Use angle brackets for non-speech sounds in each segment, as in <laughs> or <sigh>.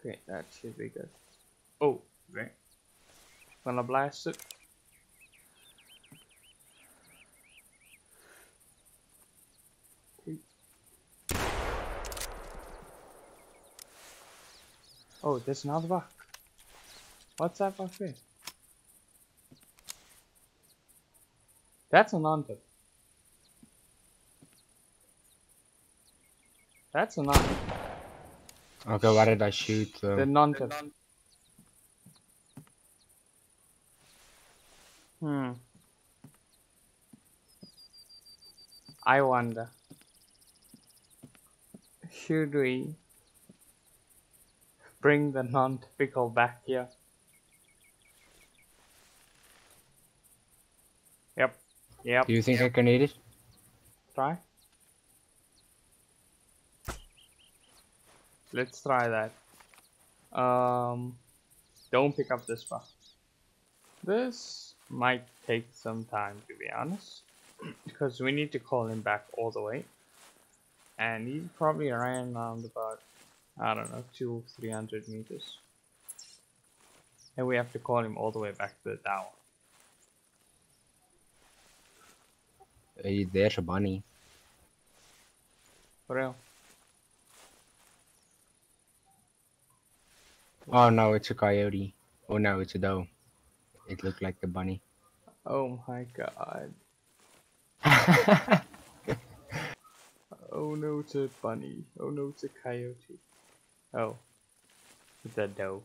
Okay, that should be good. Oh, okay. Gonna blast it. Oh, there's another bug. What's that bug there? That's an under. That's an under. Okay, why did I shoot? The Um, non Hmm. I wonder. Should we bring the non-typical back here? Yep. Yep. do you think I can eat it? Try. Let's try that. Um, don't pick up this one. This might take some time to be honest, because we need to call him back all the way, and he probably ran around about I don't know two three hundred meters, and we have to call him all the way back to the tower. Hey, there's a bunny. For real. Oh no, it's a coyote. Oh no, it's a doe. It looked like the bunny. Oh my god. <laughs> Oh no, it's a bunny. Oh no, it's a coyote. Oh. It's a doe.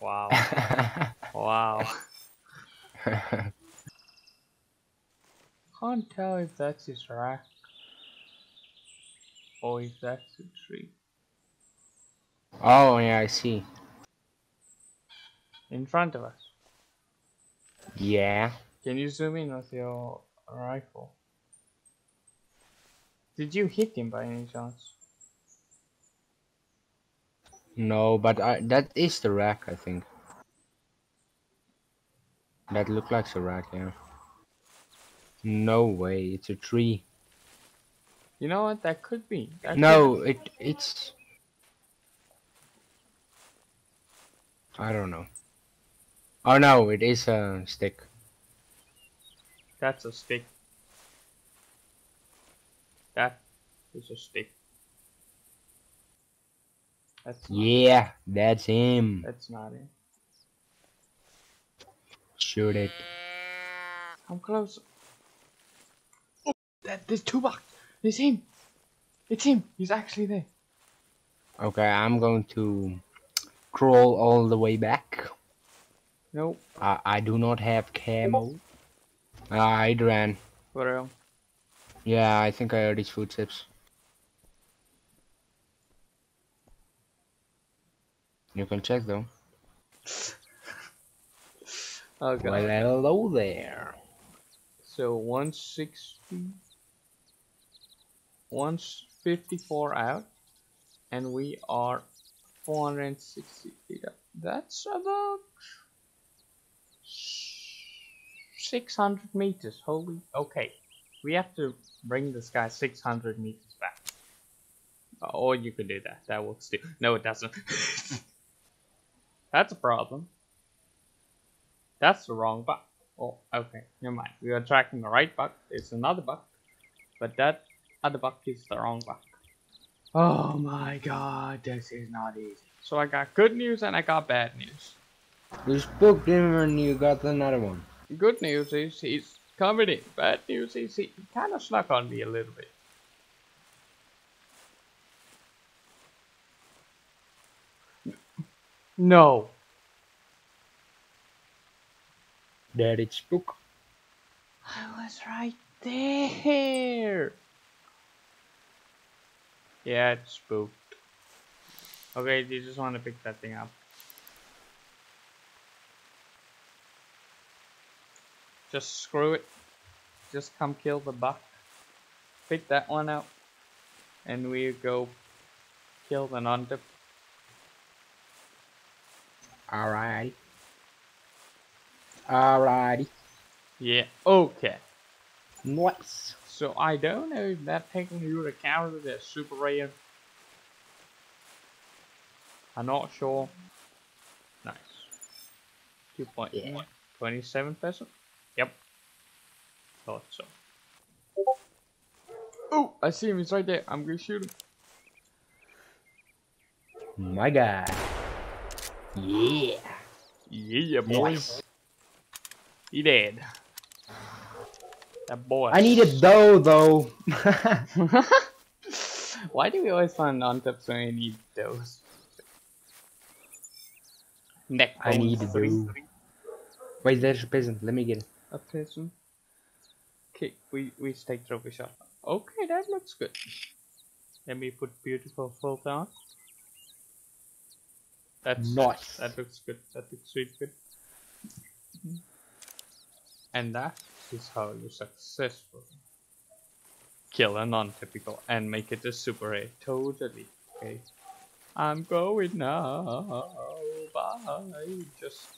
Wow. <laughs> wow. Can't tell if that's his rack. Or if that's a tree. oh yeah, I see. In front of us. Yeah. Can you zoom in with your rifle? Did you hit him by any chance? No, but I, that is the rack, I think. That looked like a rack, yeah. No way, it's a tree. You know what? That could be. That could- No, it it's. I don't know. Oh no, it is a stick. That's a stick. That is a stick. That's Yeah, that's him. that's not it. Shoot it. I'm close. Oh, that, there's two bucks. It's him. It's him. He's actually there. Okay, I'm going to crawl all the way back. Nope. I, I do not have camo. Ah, I ran. Real. Yeah, I think I heard his footsteps. You can check though. <laughs> Okay. Well, hello there. So 160, 154 out, and we are 460 feet up. That's about 600 meters. Holy, okay. We have to bring this guy 600 meters back. Or you could do that. That works too. No, it doesn't. <laughs> That's a problem. That's the wrong buck. Oh, okay, never mind. We are tracking the right buck. It's another buck, but that other buck is the wrong buck. Oh my god, this is not easy. So I got good news and I got bad news. You spooked him and you got another one. Good news is he's coming in. Bad news is he kind of snuck on me a little bit. No. Did it spook? I was right there. Yeah, it's spooked. Okay, you just want to pick that thing up. Just screw it. Just come kill the buck. Pick that one out. And we go kill the non-tip. Alright. Alrighty. Yeah, okay. Nice. So I don't know if that taking into account the super rare. I'm not sure. Nice. Two point Yeah. twenty-seven percent. Yep. Thought so. Oh, I see him. He's right there. I'm gonna shoot him. My God. Yeah. Yeah, boys. He dead. That boy. I need a doe though. <laughs> Why do we always find non-tips when we need those? Neck I need a three. doe. Wait, there's a peasant. Let me get it. A person. Okay, we we take trophy shot. Okay, that looks good. Let me put beautiful filter on. That's Nice. That looks good. That looks really good. And that is how you successfully kill a non-typical and make it a super A. Totally. Okay. I'm going now. Bye. Just